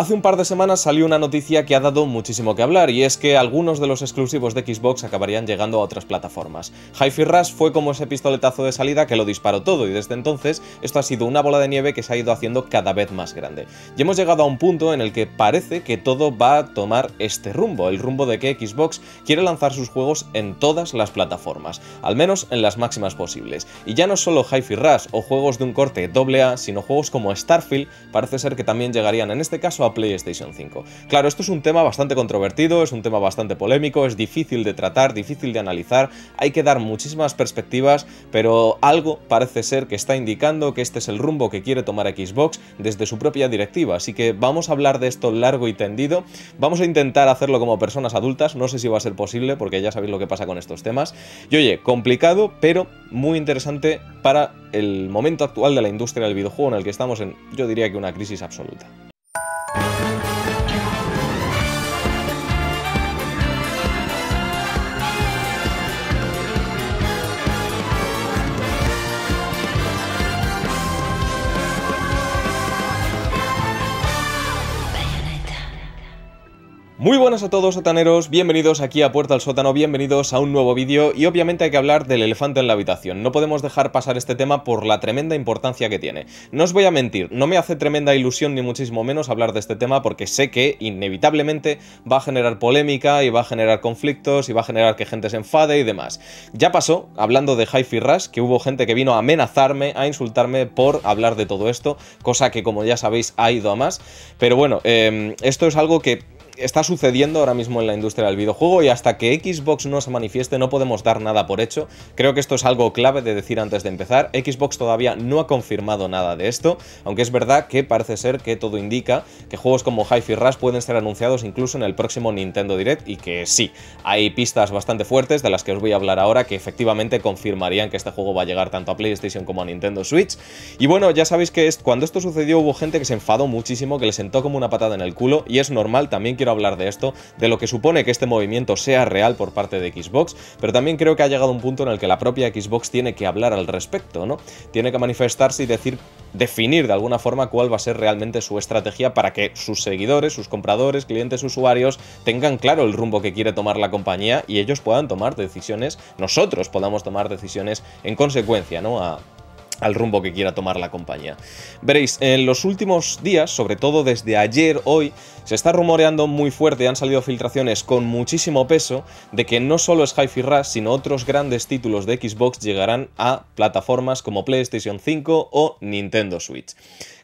Hace un par de semanas salió una noticia que ha dado muchísimo que hablar y es que algunos de los exclusivos de Xbox acabarían llegando a otras plataformas. Hi-Fi Rush fue como ese pistoletazo de salida que lo disparó todo y desde entonces esto ha sido una bola de nieve que se ha ido haciendo cada vez más grande. Y hemos llegado a un punto en el que parece que todo va a tomar este rumbo, el rumbo de que Xbox quiere lanzar sus juegos en todas las plataformas, al menos en las máximas posibles. Y ya no solo Hi-Fi Rush o juegos de un corte AA, sino juegos como Starfield parece ser que también llegarían en este caso a PlayStation 5. Claro, esto es un tema bastante controvertido, es un tema bastante polémico, es difícil de tratar, difícil de analizar, hay que dar muchísimas perspectivas, pero algo parece ser que está indicando que este es el rumbo que quiere tomar Xbox desde su propia directiva, así que vamos a hablar de esto largo y tendido, vamos a intentar hacerlo como personas adultas, no sé si va a ser posible porque ya sabéis lo que pasa con estos temas, y oye, complicado, pero muy interesante para el momento actual de la industria del videojuego en el que estamos en, yo diría que una crisis absoluta. Muy buenas a todos sotaneros, bienvenidos aquí a Puerta al Sótano, bienvenidos a un nuevo vídeo. Y obviamente hay que hablar del elefante en la habitación, no podemos dejar pasar este tema por la tremenda importancia que tiene. No os voy a mentir, no me hace tremenda ilusión ni muchísimo menos hablar de este tema porque sé que inevitablemente va a generar polémica y va a generar conflictos y va a generar que gente se enfade y demás. Ya pasó, hablando de Hi-Fi Rush, que hubo gente que vino a amenazarme, a insultarme por hablar de todo esto, cosa que como ya sabéis ha ido a más, pero bueno, eh, esto es algo que está sucediendo ahora mismo en la industria del videojuego y hasta que Xbox no se manifieste no podemos dar nada por hecho. Creo que esto es algo clave de decir antes de empezar. Xbox todavía no ha confirmado nada de esto, aunque es verdad que parece ser que todo indica que juegos como Hi-Fi Rush pueden ser anunciados incluso en el próximo Nintendo Direct y que sí, hay pistas bastante fuertes de las que os voy a hablar ahora que efectivamente confirmarían que este juego va a llegar tanto a PlayStation como a Nintendo Switch. Y bueno, ya sabéis que cuando esto sucedió hubo gente que se enfadó muchísimo, que le sentó como una patada en el culo y es normal, también quiero hablar de esto, de lo que supone que este movimiento sea real por parte de Xbox, pero también creo que ha llegado un punto en el que la propia Xbox tiene que hablar al respecto, ¿no? Tiene que manifestarse y decir definir de alguna forma cuál va a ser realmente su estrategia para que sus seguidores, sus compradores, clientes, usuarios tengan claro el rumbo que quiere tomar la compañía y ellos puedan tomar decisiones, nosotros podamos tomar decisiones en consecuencia, ¿no? A, al rumbo que quiera tomar la compañía. Veréis, en los últimos días, sobre todo desde ayer, hoy, se está rumoreando muy fuerte, han salido filtraciones con muchísimo peso, de que no solo es Hi-Fi Rush, sino otros grandes títulos de Xbox llegarán a plataformas como PlayStation 5 o Nintendo Switch.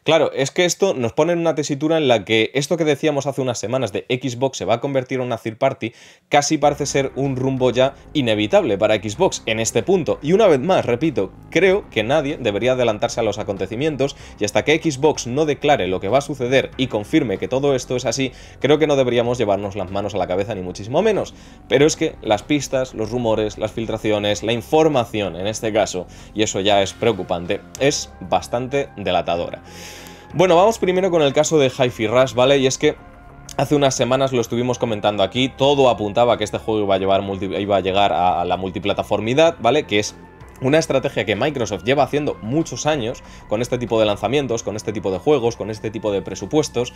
Claro, es que esto nos pone en una tesitura en la que esto que decíamos hace unas semanas de Xbox se va a convertir en una third party, casi parece ser un rumbo ya inevitable para Xbox en este punto. Y una vez más, repito, creo que nadie debería adelantarse a los acontecimientos y hasta que Xbox no declare lo que va a suceder y confirme que todo esto es así, creo que no deberíamos llevarnos las manos a la cabeza ni muchísimo menos. Pero es que las pistas, los rumores, las filtraciones, la información en este caso, y eso ya es preocupante, es bastante delatadora. Bueno, vamos primero con el caso de Hi-Fi Rush, ¿vale? Y es que Hace unas semanas lo estuvimos comentando aquí, todo apuntaba a que este juego iba a, llevar iba a llegar a la multiplataformidad, ¿vale? Que es una estrategia que Microsoft lleva haciendo muchos años con este tipo de lanzamientos, con este tipo de juegos, con este tipo de presupuestos.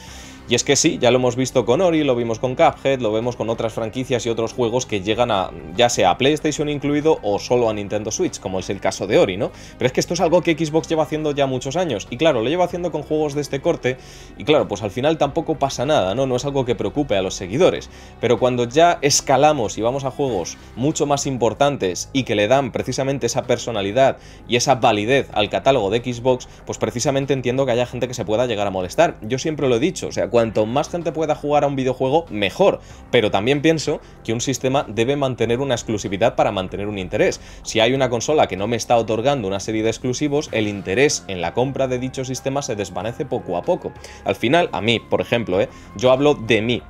Y es que sí, ya lo hemos visto con Ori, lo vimos con Cuphead, lo vemos con otras franquicias y otros juegos que llegan a ya sea a PlayStation incluido o solo a Nintendo Switch, como es el caso de Ori, ¿no? Pero es que esto es algo que Xbox lleva haciendo ya muchos años. Y claro, lo lleva haciendo con juegos de este corte. Y claro, pues al final tampoco pasa nada, ¿no? No es algo que preocupe a los seguidores. Pero cuando ya escalamos y vamos a juegos mucho más importantes y que le dan precisamente esa personalidad y esa validez al catálogo de Xbox, pues precisamente entiendo que haya gente que se pueda llegar a molestar. Yo siempre lo he dicho, o sea, cuanto más gente pueda jugar a un videojuego, mejor. Pero también pienso que un sistema debe mantener una exclusividad para mantener un interés. Si hay una consola que no me está otorgando una serie de exclusivos, el interés en la compra de dicho sistema se desvanece poco a poco. Al final, a mí, por ejemplo, ¿eh? yo hablo de mí,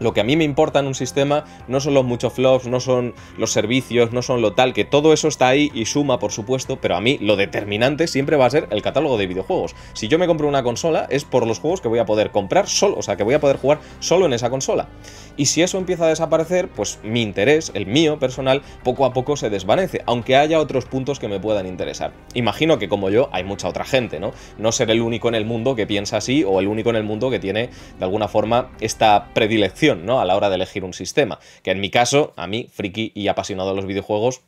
Lo que a mí me importa en un sistema no son los muchos flops, no son los servicios, no son lo tal, que todo eso está ahí y suma, por supuesto, pero a mí lo determinante siempre va a ser el catálogo de videojuegos. Si yo me compro una consola es por los juegos que voy a poder comprar solo, o sea, que voy a poder jugar solo en esa consola. Y si eso empieza a desaparecer, pues mi interés, el mío personal, poco a poco se desvanece, aunque haya otros puntos que me puedan interesar. Imagino que como yo hay mucha otra gente, ¿no? No ser el único en el mundo que piensa así o el único en el mundo que tiene de alguna forma esta predilección ¿no? A la hora de elegir un sistema. Que en mi caso, a mí, friki y apasionado de los videojuegos,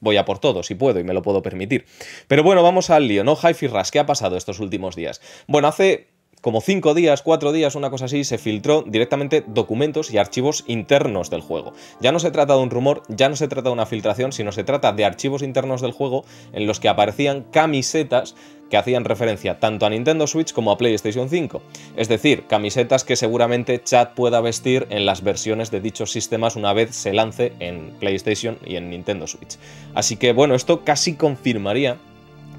voy a por todo, si puedo y me lo puedo permitir. Pero bueno, vamos al lío, ¿no? Hi-Fi Rush, ¿qué ha pasado estos últimos días? Bueno, hace como cinco días, cuatro días, una cosa así, se filtró directamente documentos y archivos internos del juego. Ya no se trata de un rumor, ya no se trata de una filtración, sino se trata de archivos internos del juego en los que aparecían camisetas que hacían referencia tanto a Nintendo Switch como a PlayStation 5. Es decir, camisetas que seguramente Chad pueda vestir en las versiones de dichos sistemas una vez se lance en PlayStation y en Nintendo Switch. Así que bueno, esto casi confirmaría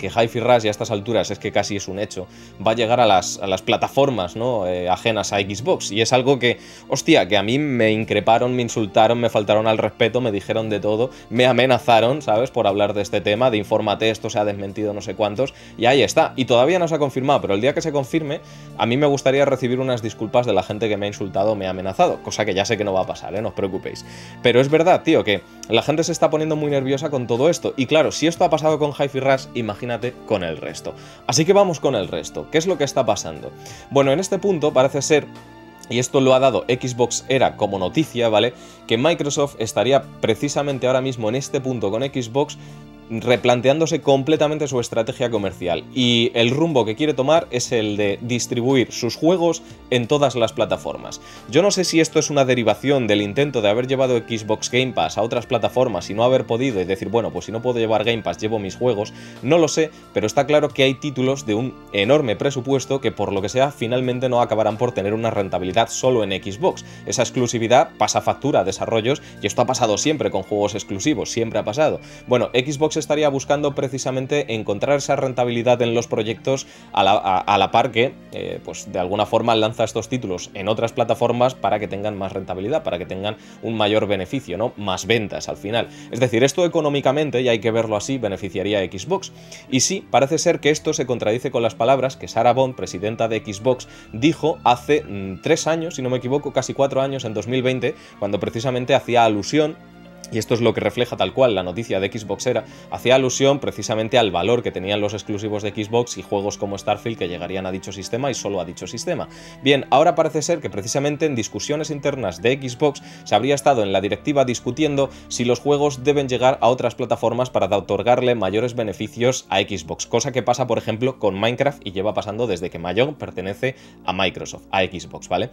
que Hi-Fi Rush ya a estas alturas es que casi es un hecho, va a llegar a las, las plataformas ¿no? Eh, ajenas a Xbox. Y es algo que, hostia, que a mí me increparon, me insultaron, me faltaron al respeto, me dijeron de todo, me amenazaron, ¿sabes? Por hablar de este tema, de infórmate, esto se ha desmentido no sé cuántos. Y ahí está. Y todavía no se ha confirmado, pero el día que se confirme, a mí me gustaría recibir unas disculpas de la gente que me ha insultado me ha amenazado. Cosa que ya sé que no va a pasar, ¿eh? No os preocupéis. Pero es verdad, tío, que la gente se está poniendo muy nerviosa con todo esto. Y claro, si esto ha pasado con Hi-Fi Rush, con el resto. Así que vamos con el resto. ¿Qué es lo que está pasando? Bueno, en este punto parece ser y esto lo ha dado Xbox Era como noticia, ¿vale? Que Microsoft estaría precisamente ahora mismo en este punto con Xbox replanteándose completamente su estrategia comercial y el rumbo que quiere tomar es el de distribuir sus juegos en todas las plataformas. Yo no sé si esto es una derivación del intento de haber llevado Xbox Game Pass a otras plataformas y no haber podido y decir, bueno, pues si no puedo llevar Game Pass, llevo mis juegos, no lo sé, pero está claro que hay títulos de un enorme presupuesto que por lo que sea finalmente no acabarán por tener una rentabilidad solo en Xbox. Esa exclusividad pasa factura a desarrollos y esto ha pasado siempre con juegos exclusivos, siempre ha pasado. Bueno, Xbox estaría buscando precisamente encontrar esa rentabilidad en los proyectos a la, par que, eh, pues de alguna forma lanza estos títulos en otras plataformas para que tengan más rentabilidad, para que tengan un mayor beneficio, ¿no? Más ventas al final. Es decir, esto económicamente, y hay que verlo así, beneficiaría a Xbox. Y sí, parece ser que esto se contradice con las palabras que Sarah Bond, presidenta de Xbox, dijo hace mm, tres años, si no me equivoco, casi cuatro años, en 2020, cuando precisamente hacía alusión y esto es lo que refleja tal cual la noticia de Xbox era, hacía alusión precisamente al valor que tenían los exclusivos de Xbox y juegos como Starfield que llegarían a dicho sistema y solo a dicho sistema. Bien, ahora parece ser que precisamente en discusiones internas de Xbox se habría estado en la directiva discutiendo si los juegos deben llegar a otras plataformas para otorgarle mayores beneficios a Xbox, cosa que pasa por ejemplo con Minecraft y lleva pasando desde que Mayong pertenece a Microsoft, a Xbox, ¿vale?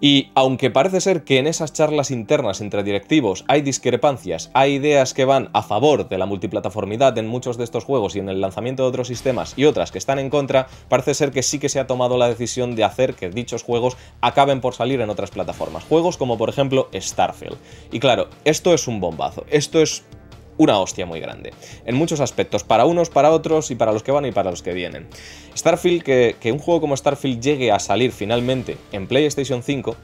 Y aunque parece ser que en esas charlas internas entre directivos hay discrepancias, hay ideas que van a favor de la multiplataformidad en muchos de estos juegos y en el lanzamiento de otros sistemas y otras que están en contra, parece ser que sí que se ha tomado la decisión de hacer que dichos juegos acaben por salir en otras plataformas. Juegos como por ejemplo Starfield. Y claro, esto es un bombazo, esto es una hostia muy grande. En muchos aspectos, para unos, para otros y para los que van y para los que vienen. Starfield, que, que un juego como Starfield llegue a salir finalmente en PlayStation 5,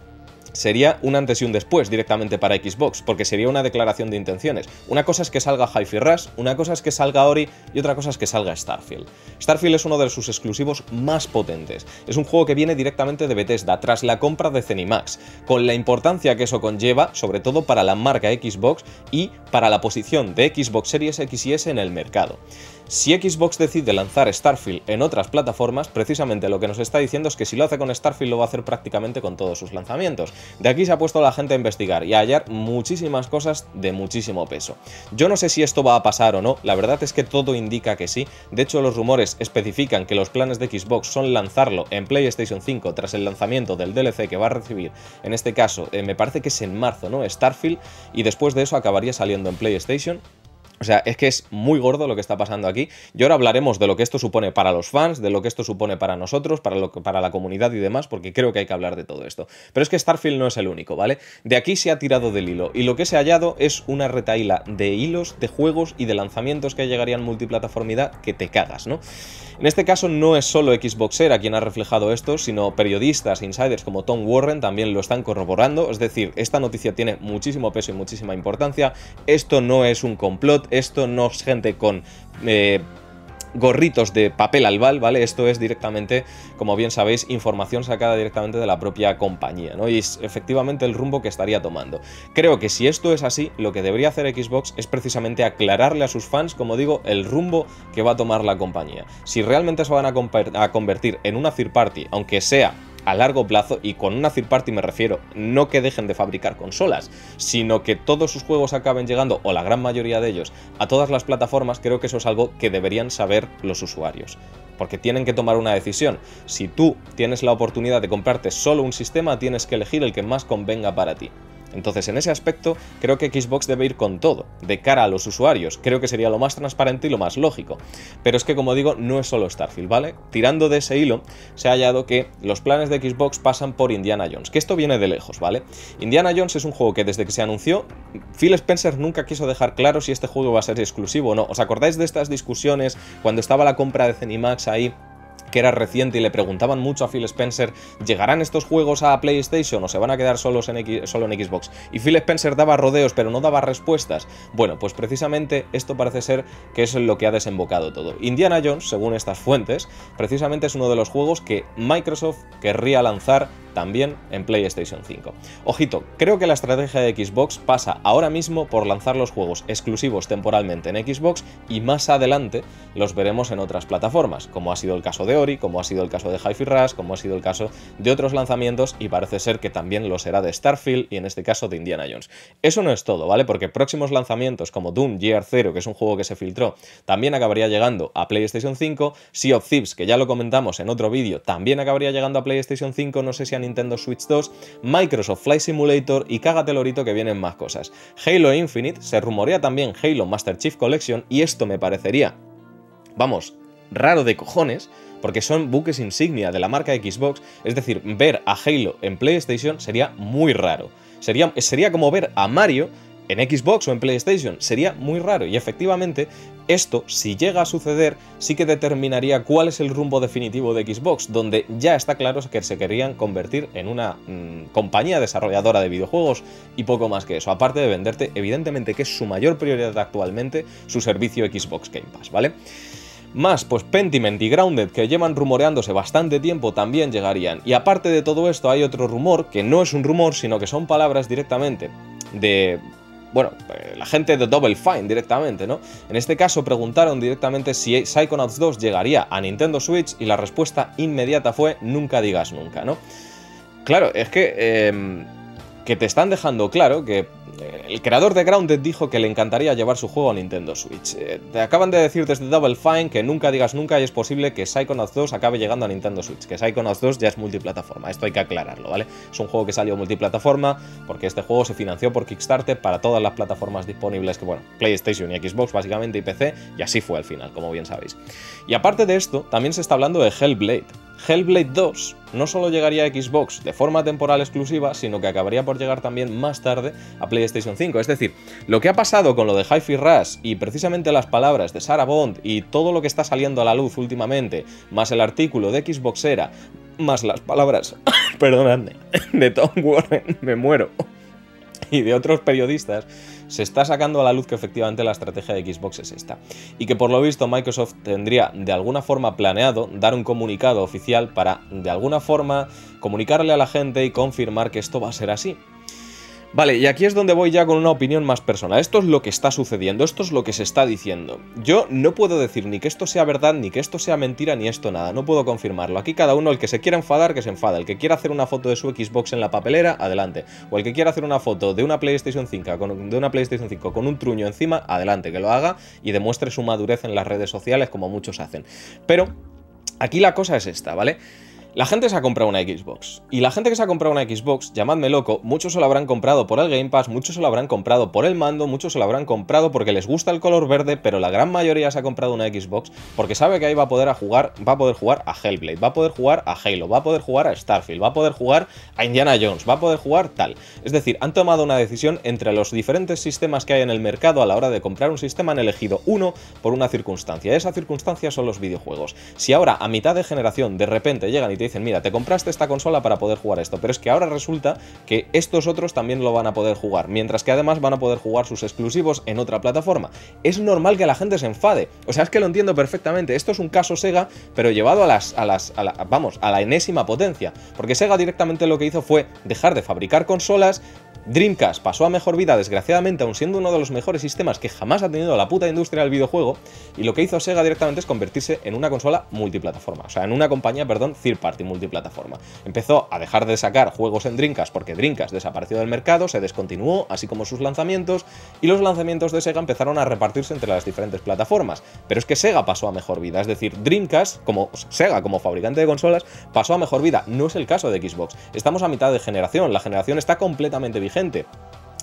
sería un antes y un después directamente para Xbox, porque sería una declaración de intenciones. Una cosa es que salga Hi-Fi Rush, una cosa es que salga Ori y otra cosa es que salga Starfield. Starfield es uno de sus exclusivos más potentes. Es un juego que viene directamente de Bethesda tras la compra de Zenimax, con la importancia que eso conlleva, sobre todo para la marca Xbox y para la posición de Xbox Series X y S en el mercado. Si Xbox decide lanzar Starfield en otras plataformas, precisamente lo que nos está diciendo es que si lo hace con Starfield lo va a hacer prácticamente con todos sus lanzamientos. De aquí se ha puesto la gente a investigar y a hallar muchísimas cosas de muchísimo peso. Yo no sé si esto va a pasar o no, la verdad es que todo indica que sí. De hecho, los rumores especifican que los planes de Xbox son lanzarlo en PlayStation 5 tras el lanzamiento del DLC que va a recibir, en este caso, eh, me parece que es en marzo, ¿no? Starfield, y después de eso acabaría saliendo en PlayStation O sea, es que es muy gordo lo que está pasando aquí. Y ahora hablaremos de lo que esto supone para los fans, de lo que esto supone para nosotros, para, lo para la comunidad y demás, porque creo que hay que hablar de todo esto. Pero es que Starfield no es el único, ¿vale? De aquí se ha tirado del hilo. Y lo que se ha hallado es una retaíla de hilos, de juegos y de lanzamientos que llegarían multiplataformidad que te cagas, ¿no? En este caso no es solo Xboxera quien ha reflejado esto, sino periodistas, insiders como Tom Warren también lo están corroborando. Es decir, esta noticia tiene muchísimo peso y muchísima importancia. Esto no es un complot, esto no es gente con... Eh, gorritos de papel albal, ¿vale? Esto es directamente, como bien sabéis, información sacada directamente de la propia compañía, ¿no? Y es efectivamente el rumbo que estaría tomando. Creo que si esto es así, lo que debería hacer Xbox es precisamente aclararle a sus fans, como digo, el rumbo que va a tomar la compañía. Si realmente se van a, a convertir en una third party, aunque sea a largo plazo, y con una third party me refiero, no que dejen de fabricar consolas, sino que todos sus juegos acaben llegando, o la gran mayoría de ellos, a todas las plataformas, creo que eso es algo que deberían saber los usuarios. Porque tienen que tomar una decisión. Si tú tienes la oportunidad de comprarte solo un sistema, tienes que elegir el que más convenga para ti. Entonces, en ese aspecto, creo que Xbox debe ir con todo, de cara a los usuarios. Creo que sería lo más transparente y lo más lógico. Pero es que, como digo, no es solo Starfield, ¿vale? Tirando de ese hilo, se ha hallado que los planes de Xbox pasan por Indiana Jones, que esto viene de lejos, ¿vale? Indiana Jones es un juego que desde que se anunció, Phil Spencer nunca quiso dejar claro si este juego va a ser exclusivo o no. ¿Os acordáis de estas discusiones cuando estaba la compra de Cenimax ahí? Que era reciente y le preguntaban mucho a Phil Spencer, ¿llegarán estos juegos a PlayStation o se van a quedar solos en solo en Xbox? Y Phil Spencer daba rodeos pero no daba respuestas. Bueno, pues precisamente esto parece ser que es lo que ha desembocado todo. Indiana Jones, según estas fuentes, precisamente es uno de los juegos que Microsoft querría lanzar también en PlayStation 5. Ojito, creo que la estrategia de Xbox pasa ahora mismo por lanzar los juegos exclusivos temporalmente en Xbox y más adelante los veremos en otras plataformas, como ha sido el caso de Como ha sido el caso de Hi-Fi Rush, como ha sido el caso de otros lanzamientos y parece ser que también lo será de Starfield y en este caso de Indiana Jones. Eso no es todo, ¿vale? Porque próximos lanzamientos como Doom Year 0, que es un juego que se filtró, también acabaría llegando a PlayStation 5, Sea of Thieves, que ya lo comentamos en otro vídeo, también acabaría llegando a PlayStation 5, no sé si a Nintendo Switch 2, Microsoft Flight Simulator y cágate lorito que vienen más cosas. Halo Infinite, se rumorea también Halo Master Chief Collection y esto me parecería, vamos, raro de cojones, porque son buques insignia de la marca Xbox, es decir, ver a Halo en PlayStation sería muy raro. Sería, sería como ver a Mario en Xbox o en PlayStation. Sería muy raro y efectivamente esto, si llega a suceder, sí que determinaría cuál es el rumbo definitivo de Xbox, donde ya está claro que se querían convertir en una mm, compañía desarrolladora de videojuegos y poco más que eso, aparte de venderte, evidentemente que es su mayor prioridad actualmente, su servicio Xbox Game Pass, ¿vale? Más, pues Pentiment y Grounded, que llevan rumoreándose bastante tiempo, también llegarían. Y aparte de todo esto, hay otro rumor, que no es un rumor, sino que son palabras directamente de bueno, eh, la gente de Double Fine directamente, ¿no? En este caso preguntaron directamente si Psychonauts 2 llegaría a Nintendo Switch y la respuesta inmediata fue nunca digas nunca, ¿no? Claro, es que, em, que te están dejando claro que el creador de Grounded dijo que le encantaría llevar su juego a Nintendo Switch. Eh, te acaban de decir desde Double Fine que nunca digas nunca y es posible que Psychonauts 2 acabe llegando a Nintendo Switch, que Psychonauts 2 ya es multiplataforma, esto hay que aclararlo, ¿vale? Es un juego que salió multiplataforma porque este juego se financió por Kickstarter para todas las plataformas disponibles que, bueno, PlayStation y Xbox básicamente y PC, y así fue al final, como bien sabéis. Y aparte de esto, también se está hablando de Hellblade. Hellblade 2 no solo llegaría a Xbox de forma temporal exclusiva, sino que acabaría por llegar también más tarde a PlayStation 5. Es decir, lo que ha pasado con lo de Hi-Fi Rush y precisamente las palabras de Sarah Bond y todo lo que está saliendo a la luz últimamente, más el artículo de Xboxera, más las palabras, perdonadme, de Tom Warren, me muero, y de otros periodistas, se está sacando a la luz que efectivamente la estrategia de Xbox es esta. Y que por lo visto Microsoft tendría de alguna forma planeado dar un comunicado oficial para de alguna forma comunicarle a la gente y confirmar que esto va a ser así. Vale, y aquí es donde voy ya con una opinión más personal. Esto es lo que está sucediendo, esto es lo que se está diciendo. Yo no puedo decir ni que esto sea verdad, ni que esto sea mentira, ni esto nada. No puedo confirmarlo. Aquí cada uno, el que se quiera enfadar, que se enfada. El que quiera hacer una foto de su Xbox en la papelera, adelante. O el que quiera hacer una foto de una PlayStation 5 con, de una PlayStation 5 con un truño encima, adelante, que lo haga y demuestre su madurez en las redes sociales como muchos hacen. Pero aquí la cosa es esta, ¿vale? La gente se ha comprado una Xbox. Y la gente que se ha comprado una Xbox, llamadme loco, muchos se lo habrán comprado por el Game Pass, muchos se lo habrán comprado por el mando, muchos se lo habrán comprado porque les gusta el color verde, pero la gran mayoría se ha comprado una Xbox porque sabe que ahí va a poder jugar, va a poder jugar a Hellblade, va a poder jugar a Halo, va a poder jugar a Starfield, va a poder jugar a Indiana Jones, va a poder jugar tal. Es decir, han tomado una decisión entre los diferentes sistemas que hay en el mercado a la hora de comprar un sistema, han elegido uno por una circunstancia. Esa circunstancia son los videojuegos. Si ahora a mitad de generación de repente llegan y te dicen, mira, te compraste esta consola para poder jugar esto, pero es que ahora resulta que estos otros también lo van a poder jugar, mientras que además van a poder jugar sus exclusivos en otra plataforma. Es normal que la gente se enfade, o sea, es que lo entiendo perfectamente, esto es un caso Sega, pero llevado a las, a las, vamos, a la enésima potencia, porque Sega directamente lo que hizo fue dejar de fabricar consolas, Dreamcast pasó a mejor vida, desgraciadamente, aun siendo uno de los mejores sistemas que jamás ha tenido la puta industria del videojuego, y lo que hizo Sega directamente es convertirse en una consola multiplataforma, o sea, en una compañía, perdón, third party multiplataforma. Empezó a dejar de sacar juegos en Dreamcast porque Dreamcast desapareció del mercado, se descontinuó, así como sus lanzamientos, y los lanzamientos de Sega empezaron a repartirse entre las diferentes plataformas. Pero es que Sega pasó a mejor vida, es decir, Dreamcast, como Sega, como fabricante de consolas, pasó a mejor vida. No es el caso de Xbox. Estamos a mitad de generación, la generación está completamente vigente gente.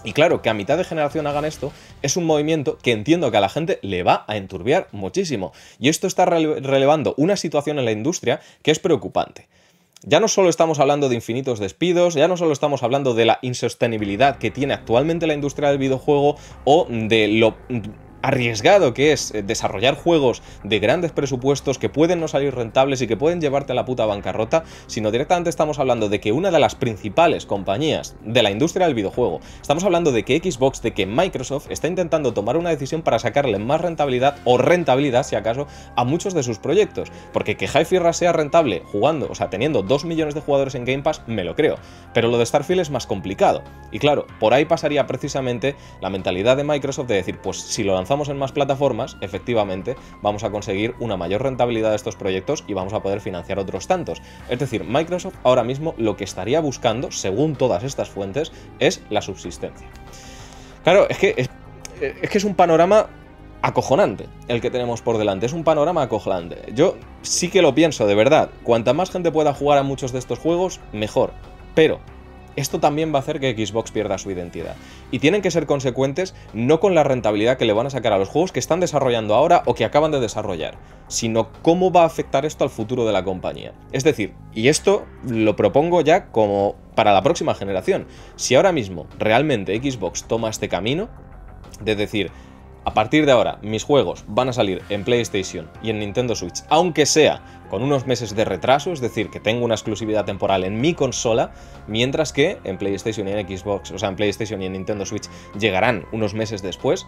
Y claro, que a mitad de generación hagan esto es un movimiento que entiendo que a la gente le va a enturbiar muchísimo. Y esto está relevando una situación en la industria que es preocupante. Ya no solo estamos hablando de infinitos despidos, ya no solo estamos hablando de la insostenibilidad que tiene actualmente la industria del videojuego o de lo arriesgado que es eh, desarrollar juegos de grandes presupuestos que pueden no salir rentables y que pueden llevarte a la puta bancarrota, sino directamente estamos hablando de que una de las principales compañías de la industria del videojuego, estamos hablando de que Xbox, de que Microsoft está intentando tomar una decisión para sacarle más rentabilidad o rentabilidad, si acaso, a muchos de sus proyectos. Porque que Hi-Fi sea rentable jugando, o sea, teniendo 2 millones de jugadores en Game Pass, me lo creo. Pero lo de Starfield es más complicado. Y claro, por ahí pasaría precisamente la mentalidad de Microsoft de decir, pues si lo lanzamos en más plataformas, efectivamente vamos a conseguir una mayor rentabilidad de estos proyectos y vamos a poder financiar otros tantos. Es decir, Microsoft ahora mismo lo que estaría buscando, según todas estas fuentes, es la subsistencia. Claro, es que es, es que es un panorama acojonante el que tenemos por delante. Es un panorama acojonante. Yo sí que lo pienso, de verdad. Cuanta más gente pueda jugar a muchos de estos juegos, mejor. Pero esto también va a hacer que Xbox pierda su identidad. Y tienen que ser consecuentes no con la rentabilidad que le van a sacar a los juegos que están desarrollando ahora o que acaban de desarrollar, sino cómo va a afectar esto al futuro de la compañía. Es decir, y esto lo propongo ya como para la próxima generación. Si ahora mismo realmente Xbox toma este camino, de decir, a partir de ahora, mis juegos van a salir en PlayStation y en Nintendo Switch, aunque sea con unos meses de retraso, es decir, que tengo una exclusividad temporal en mi consola, mientras que en PlayStation y en Xbox, o sea, en PlayStation y en Nintendo Switch llegarán unos meses después.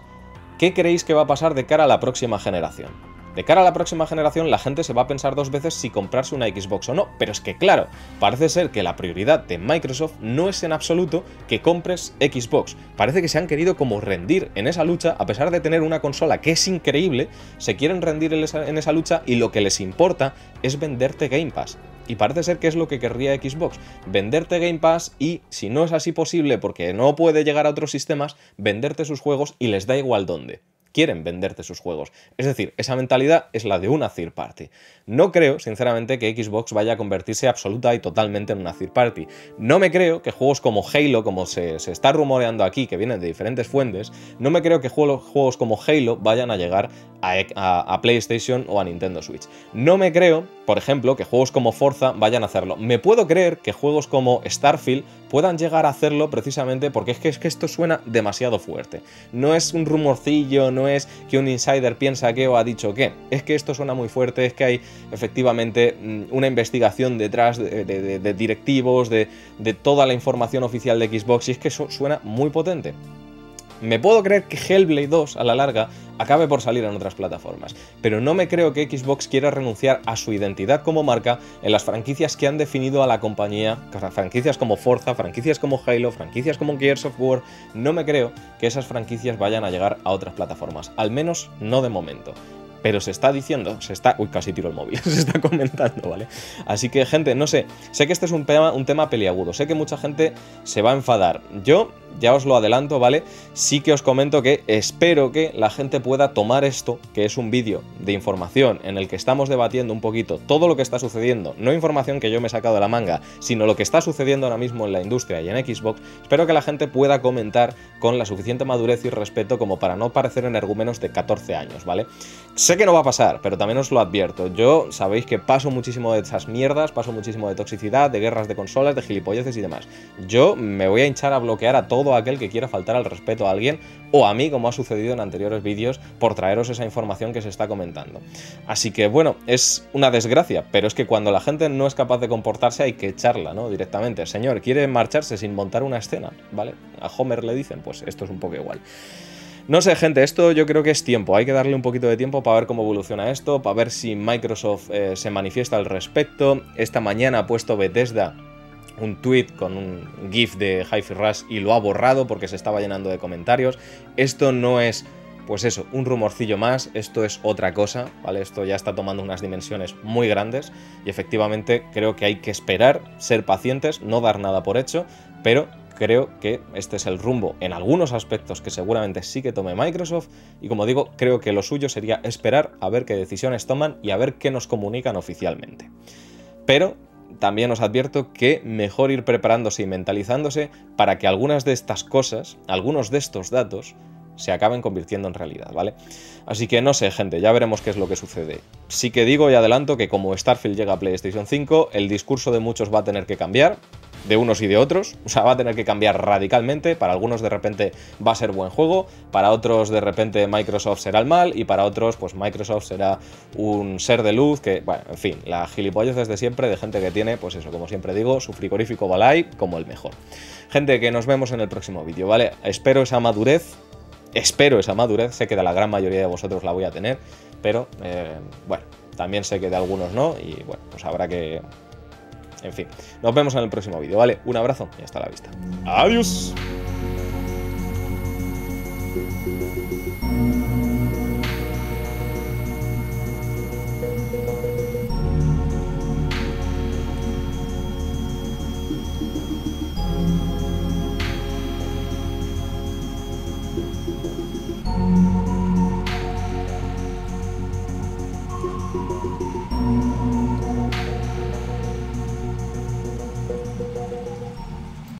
¿Qué creéis que va a pasar de cara a la próxima generación? De cara a la próxima generación, la gente se va a pensar dos veces si comprarse una Xbox o no, pero es que claro, parece ser que la prioridad de Microsoft no es en absoluto que compres Xbox. Parece que se han querido como rendir en esa lucha, a pesar de tener una consola que es increíble, se quieren rendir en esa, lucha y lo que les importa es venderte Game Pass. Y parece ser que es lo que querría Xbox, venderte Game Pass y, si no es así posible porque no puede llegar a otros sistemas, venderte sus juegos y les da igual dónde quieren venderte sus juegos. Es decir, esa mentalidad es la de una third party. No creo, sinceramente, que Xbox vaya a convertirse absoluta y totalmente en una third party. No me creo que juegos como Halo, como se, está rumoreando aquí, que vienen de diferentes fuentes, no me creo que juegos, como Halo vayan a llegar a, PlayStation o a Nintendo Switch. No me creo, por ejemplo, que juegos como Forza vayan a hacerlo. Me puedo creer que juegos como Starfield puedan llegar a hacerlo precisamente porque es que, es que esto suena demasiado fuerte. No es un rumorcillo, no es que un insider piensa que o ha dicho que. Es que esto suena muy fuerte, es que hay efectivamente mm, una investigación detrás de, directivos, de, de toda la información oficial de Xbox y es que eso suena muy potente. Me puedo creer que Hellblade 2 a la larga acabe por salir en otras plataformas, pero no me creo que Xbox quiera renunciar a su identidad como marca en las franquicias que han definido a la compañía, franquicias como Forza, franquicias como Halo, franquicias como Gears of War, no me creo que esas franquicias vayan a llegar a otras plataformas, al menos no de momento pero se está diciendo, se está, uy, casi tiro el móvil, se está comentando, ¿vale? Así que, gente, no sé, sé que este es un tema, un tema peliagudo, sé que mucha gente se va a enfadar. Yo ya os lo adelanto, ¿vale? Sí que os comento que espero que la gente pueda tomar esto, que es un vídeo de información en el que estamos debatiendo un poquito todo lo que está sucediendo, no información que yo me he sacado de la manga, sino lo que está sucediendo ahora mismo en la industria y en Xbox, espero que la gente pueda comentar con la suficiente madurez y respeto como para no parecer energúmenos de 14 años, ¿vale? Sé que no va a pasar, pero también os lo advierto. Yo sabéis que paso muchísimo de esas mierdas, paso muchísimo de toxicidad, de guerras de consolas, de gilipolleces y demás. Yo me voy a hinchar a bloquear a todo aquel que quiera faltar al respeto a alguien o a mí, como ha sucedido en anteriores vídeos, por traeros esa información que se está comentando. Así que bueno, es una desgracia, pero es que cuando la gente no es capaz de comportarse hay que echarla, ¿no? Directamente. Señor, quiere marcharse sin montar una escena, ¿vale? A Homer le dicen, pues esto es un poco igual. No sé, gente, esto yo creo que es tiempo. Hay que darle un poquito de tiempo para ver cómo evoluciona esto, para ver si Microsoft eh, se manifiesta al respecto. Esta mañana ha puesto Bethesda un tweet con un GIF de Hi-Fi Rush y lo ha borrado porque se estaba llenando de comentarios. Esto no es, pues eso, un rumorcillo más, esto es otra cosa, ¿vale? Esto ya está tomando unas dimensiones muy grandes y efectivamente creo que hay que esperar, ser pacientes, no dar nada por hecho, pero creo que este es el rumbo en algunos aspectos que seguramente sí que tome Microsoft y como digo, creo que lo suyo sería esperar a ver qué decisiones toman y a ver qué nos comunican oficialmente. Pero también os advierto que mejor ir preparándose y mentalizándose para que algunas de estas cosas, algunos de estos datos, se acaben convirtiendo en realidad, ¿vale? Así que no sé, gente, ya veremos qué es lo que sucede. Sí que digo y adelanto que como Starfield llega a PlayStation 5, el discurso de muchos va a tener que cambiar, de unos y de otros, o sea, va a tener que cambiar radicalmente, para algunos de repente va a ser buen juego, para otros de repente Microsoft será el mal. Y para otros pues Microsoft será un ser de luz que, bueno, en fin, la gilipollas desde siempre de gente que tiene, pues eso, como siempre digo, su frigorífico Balai como el mejor. Gente, que nos vemos en el próximo vídeo, ¿vale? Espero esa madurez, espero esa madurez, sé que de la gran mayoría de vosotros la voy a tener, pero eh, bueno, también sé que de algunos no. Y bueno, pues habrá que en fin, nos vemos en el próximo vídeo, ¿vale? Un abrazo y hasta la vista. ¡Adiós!